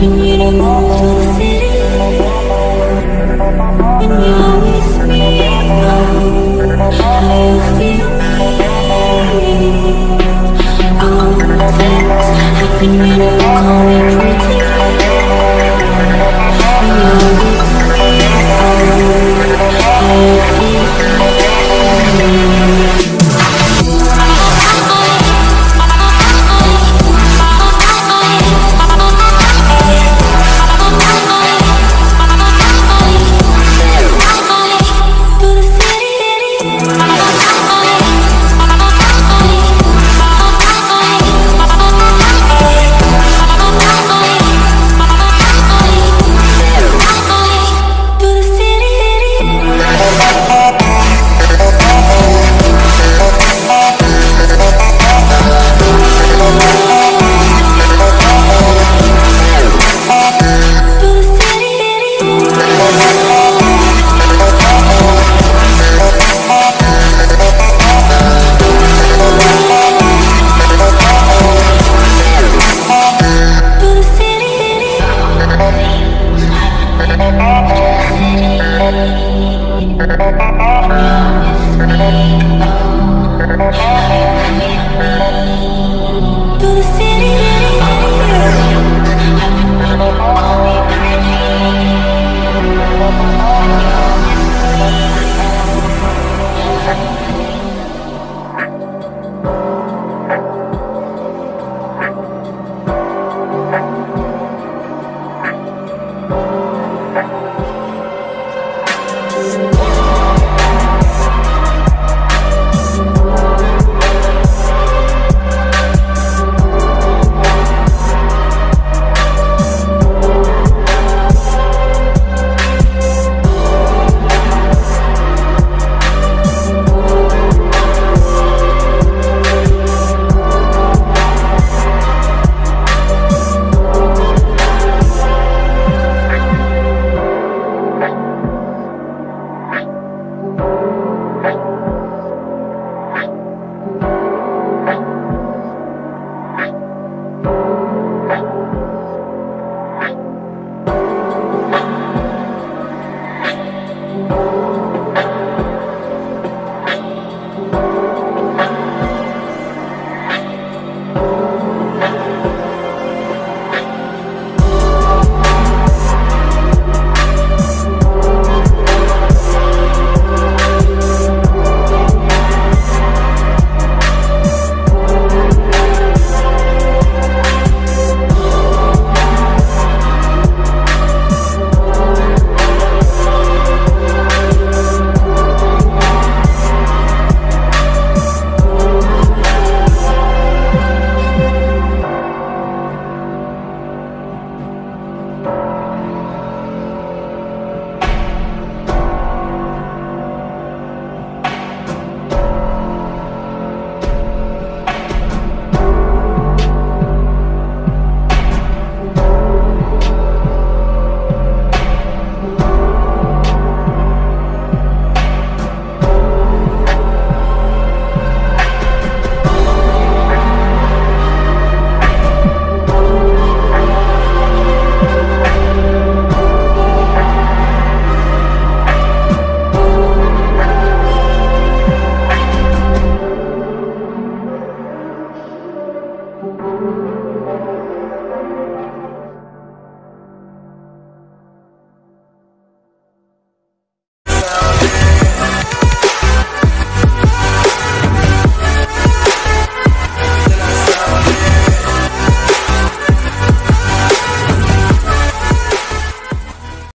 And you don't move to the city And you Promise me, oh, promise me.